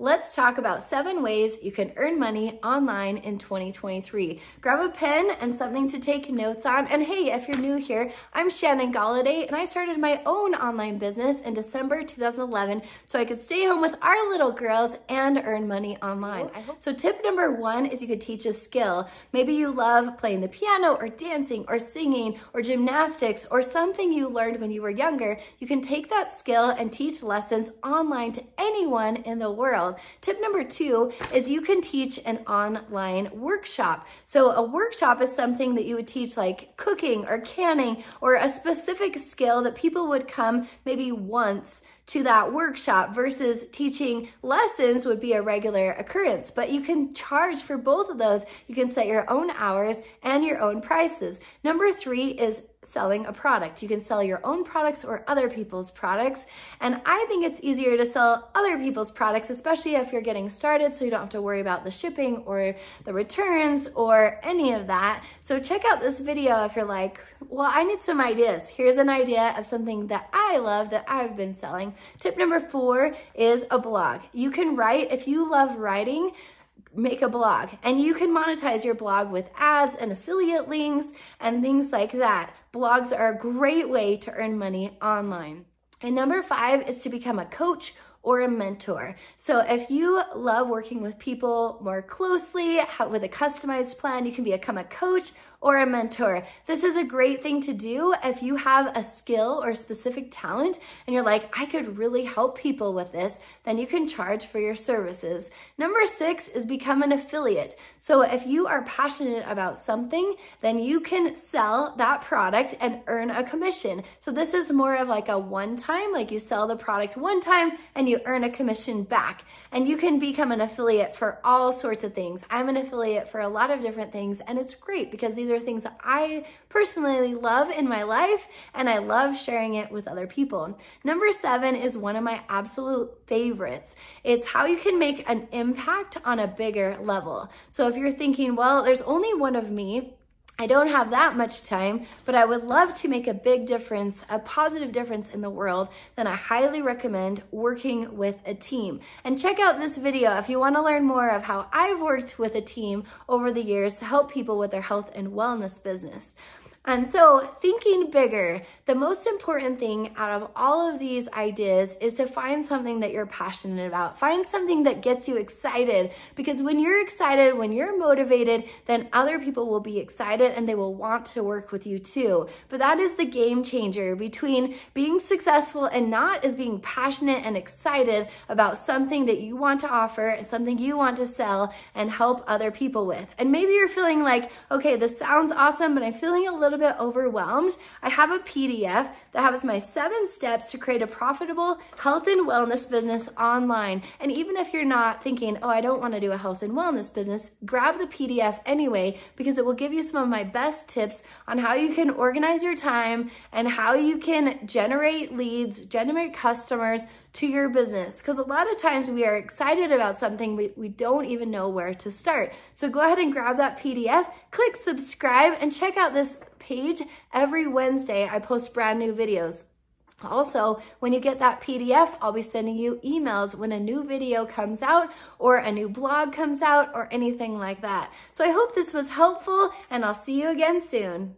Let's talk about seven ways you can earn money online in 2023. Grab a pen and something to take notes on. And hey, if you're new here, I'm Shannon Golladay and I started my own online business in December 2011 so I could stay home with our little girls and earn money online. Oh, so tip number one is you could teach a skill. Maybe you love playing the piano or dancing or singing or gymnastics or something you learned when you were younger. You can take that skill and teach lessons online to anyone in the world. Tip number two is you can teach an online workshop. So a workshop is something that you would teach like cooking or canning or a specific skill that people would come maybe once to that workshop versus teaching lessons would be a regular occurrence. But you can charge for both of those. You can set your own hours and your own prices. Number three is selling a product. You can sell your own products or other people's products. And I think it's easier to sell other people's products, especially if you're getting started so you don't have to worry about the shipping or the returns or any of that. So check out this video if you're like, well, I need some ideas. Here's an idea of something that I love that I've been selling. Tip number four is a blog. You can write, if you love writing, make a blog and you can monetize your blog with ads and affiliate links and things like that. Blogs are a great way to earn money online. And number five is to become a coach or a mentor. So if you love working with people more closely with a customized plan, you can become a coach or a mentor. This is a great thing to do if you have a skill or a specific talent and you're like, I could really help people with this, then you can charge for your services. Number six is become an affiliate. So if you are passionate about something, then you can sell that product and earn a commission. So this is more of like a one time, like you sell the product one time and you earn a commission back. And you can become an affiliate for all sorts of things. I'm an affiliate for a lot of different things and it's great because these are things that I personally love in my life and I love sharing it with other people. Number seven is one of my absolute favorites. It's how you can make an impact on a bigger level. So if you're thinking, well, there's only one of me, I don't have that much time, but I would love to make a big difference, a positive difference in the world, then I highly recommend working with a team. And check out this video if you wanna learn more of how I've worked with a team over the years to help people with their health and wellness business. And so thinking bigger, the most important thing out of all of these ideas is to find something that you're passionate about. Find something that gets you excited because when you're excited, when you're motivated, then other people will be excited and they will want to work with you too. But that is the game changer between being successful and not is being passionate and excited about something that you want to offer and something you want to sell and help other people with. And maybe you're feeling like, okay, this sounds awesome, but I'm feeling a little little bit overwhelmed, I have a PDF that has my seven steps to create a profitable health and wellness business online. And even if you're not thinking, oh, I don't want to do a health and wellness business, grab the PDF anyway, because it will give you some of my best tips on how you can organize your time and how you can generate leads, generate customers, to your business. Because a lot of times we are excited about something, we, we don't even know where to start. So go ahead and grab that PDF, click subscribe, and check out this page. Every Wednesday, I post brand new videos. Also, when you get that PDF, I'll be sending you emails when a new video comes out or a new blog comes out or anything like that. So I hope this was helpful and I'll see you again soon.